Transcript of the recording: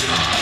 Shot.